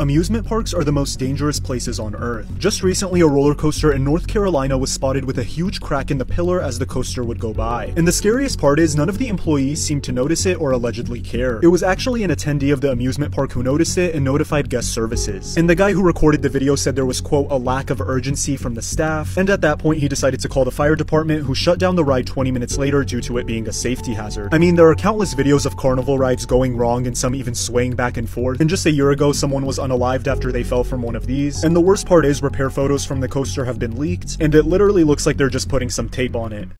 Amusement parks are the most dangerous places on Earth. Just recently, a roller coaster in North Carolina was spotted with a huge crack in the pillar as the coaster would go by. And the scariest part is none of the employees seemed to notice it or allegedly care. It was actually an attendee of the amusement park who noticed it and notified guest services. And the guy who recorded the video said there was quote a lack of urgency from the staff, and at that point he decided to call the fire department who shut down the ride 20 minutes later due to it being a safety hazard. I mean, there are countless videos of carnival rides going wrong and some even swaying back and forth. And just a year ago, someone was unalived after they fell from one of these. And the worst part is repair photos from the coaster have been leaked, and it literally looks like they're just putting some tape on it.